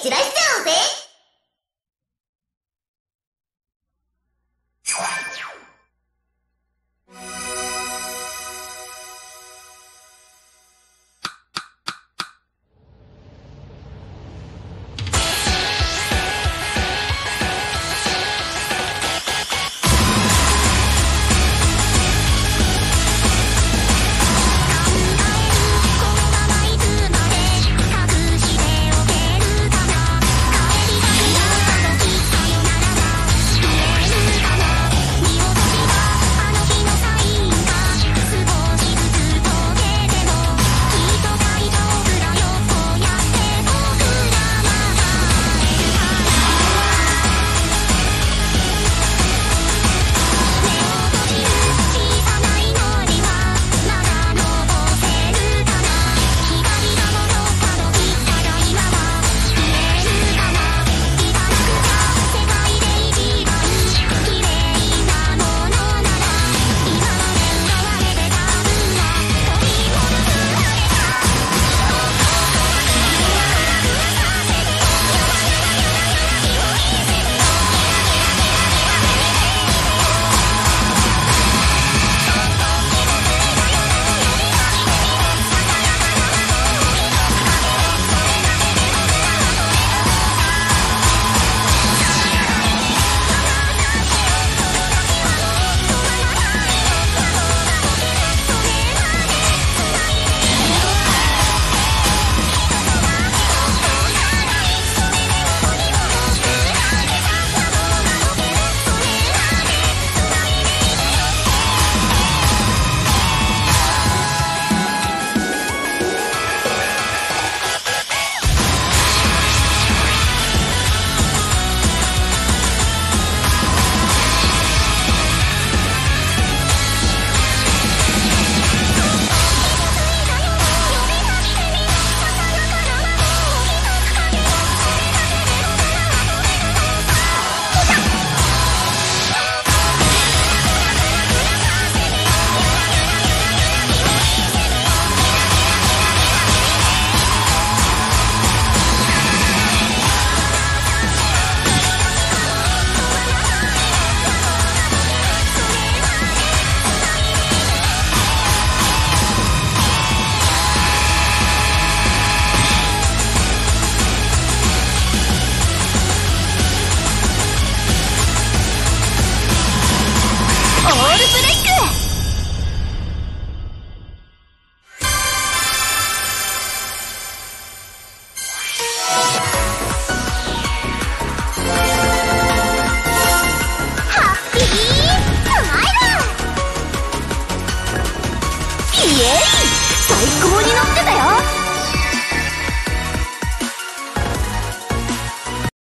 チラ